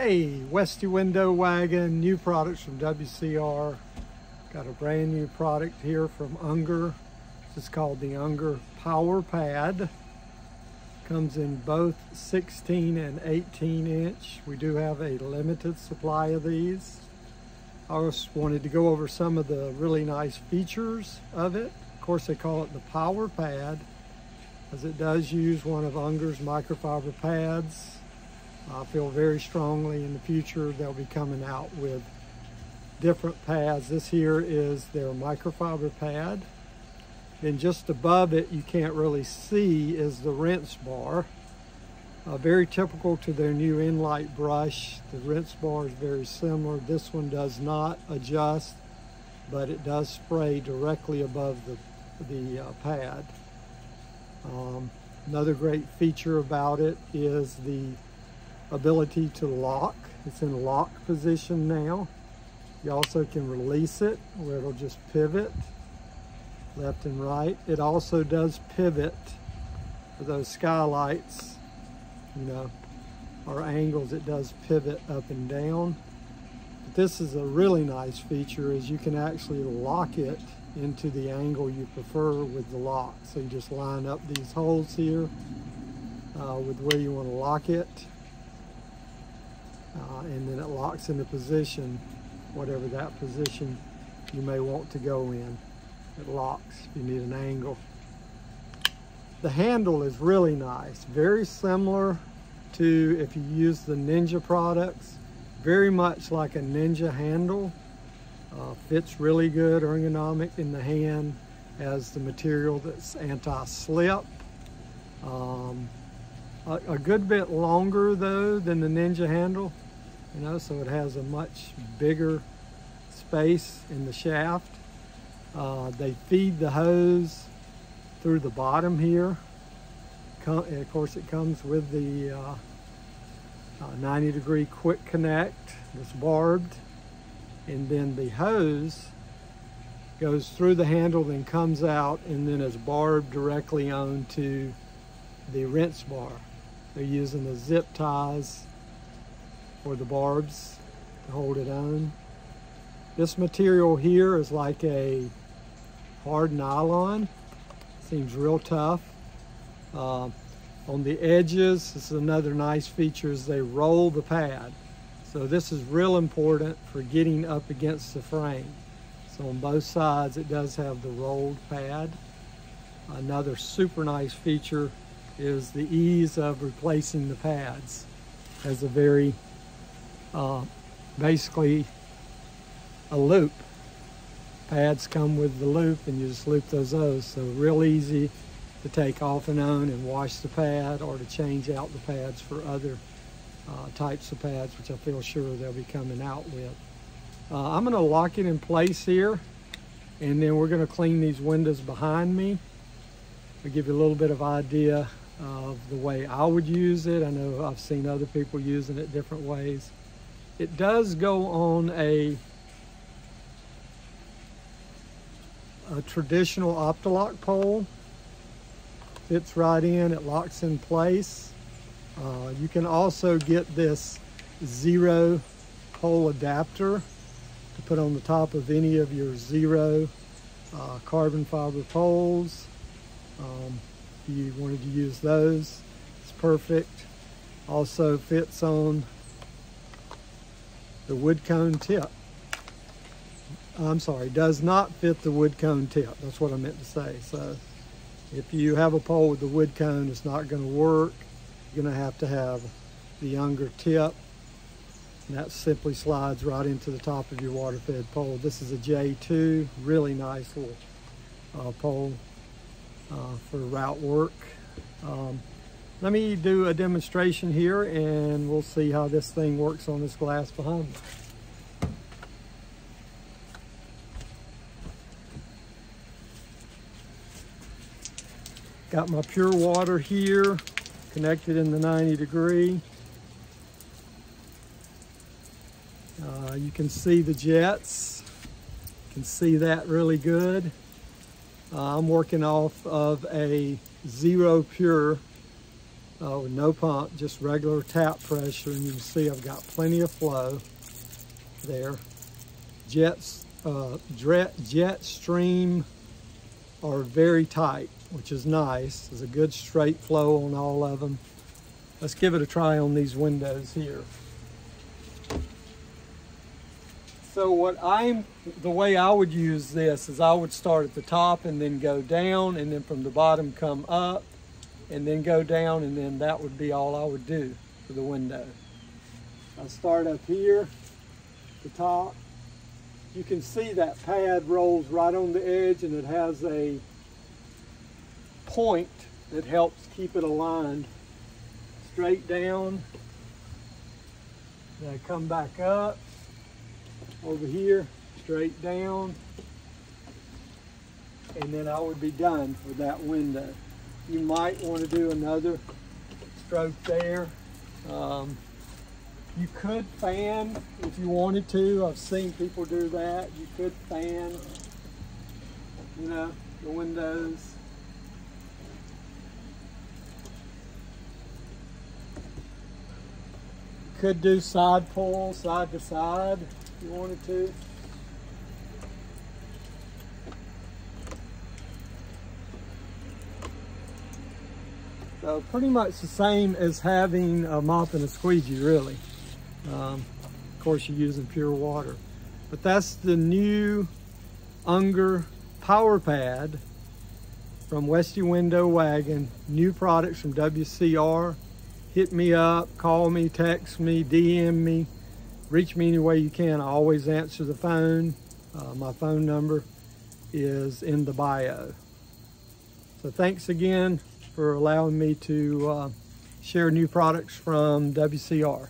Hey, Westy Window Wagon, new products from WCR. Got a brand new product here from Unger. This is called the Unger Power Pad. Comes in both 16 and 18 inch. We do have a limited supply of these. I just wanted to go over some of the really nice features of it. Of course, they call it the Power Pad as it does use one of Unger's microfiber pads I feel very strongly in the future they'll be coming out with different pads. This here is their microfiber pad. Then just above it, you can't really see, is the rinse bar. Uh, very typical to their new nLite brush. The rinse bar is very similar. This one does not adjust, but it does spray directly above the, the uh, pad. Um, another great feature about it is the ability to lock. It's in lock position now. You also can release it where it'll just pivot left and right. It also does pivot for those skylights, you know, or angles, it does pivot up and down. But this is a really nice feature is you can actually lock it into the angle you prefer with the lock. So you just line up these holes here uh, with where you want to lock it uh, and then it locks into position, whatever that position you may want to go in. It locks if you need an angle. The handle is really nice, very similar to if you use the Ninja products, very much like a Ninja handle. Uh, fits really good, ergonomic in the hand, as the material that's anti-slip. Um, a, a good bit longer though than the Ninja handle you know, so it has a much bigger space in the shaft. Uh, they feed the hose through the bottom here. Com of course, it comes with the uh, uh, 90 degree quick connect that's barbed. And then the hose goes through the handle, then comes out, and then is barbed directly onto the rinse bar. They're using the zip ties for the barbs to hold it on. This material here is like a hard nylon. Seems real tough. Uh, on the edges, this is another nice feature is they roll the pad. So this is real important for getting up against the frame. So on both sides, it does have the rolled pad. Another super nice feature is the ease of replacing the pads. Has a very uh, basically a loop. Pads come with the loop and you just loop those O's. So real easy to take off and on and wash the pad or to change out the pads for other uh, types of pads, which I feel sure they'll be coming out with. Uh, I'm gonna lock it in place here and then we're gonna clean these windows behind me. I'll give you a little bit of idea of the way I would use it. I know I've seen other people using it different ways. It does go on a, a traditional OptiLoc pole. Fits right in, it locks in place. Uh, you can also get this Xero pole adapter to put on the top of any of your Xero uh, carbon fiber poles. Um, if you wanted to use those, it's perfect. Also fits on the wood cone tip. I'm sorry, does not fit the wood cone tip. That's what I meant to say. So if you have a pole with the wood cone, it's not going to work. You're going to have to have the Unger tip. And that simply slides right into the top of your water fed pole. This is a J2, really nice little uh, pole uh, for route work. Um, let me do a demonstration here and we'll see how this thing works on this glass behind me. Got my pure water here, connected in the 90 degree. Uh, you can see the jets. You can see that really good. Uh, I'm working off of a Xero Pure uh, with no pump, just regular tap pressure. And you can see I've got plenty of flow there. Jets, uh, jet stream are very tight, which is nice. There's a good straight flow on all of them. Let's give it a try on these windows here. So what I'm, the way I would use this is I would start at the top and then go down and then from the bottom come up and then go down and then that would be all I would do for the window. I start up here, the top. You can see that pad rolls right on the edge and it has a point that helps keep it aligned straight down. Then I come back up over here, straight down, and then I would be done with that window. You might want to do another stroke there. Um, you could fan if you wanted to. I've seen people do that. You could fan, you know, the windows. Could do side pull, side to side, if you wanted to. So pretty much the same as having a mop and a squeegee, really. Um, of course, you're using pure water. But that's the new Unger Power Pad from Westy Window Wagon. New products from WCR hit me up, call me, text me, DM me, reach me any way you can. I always answer the phone. Uh, my phone number is in the bio. So thanks again for allowing me to uh, share new products from WCR.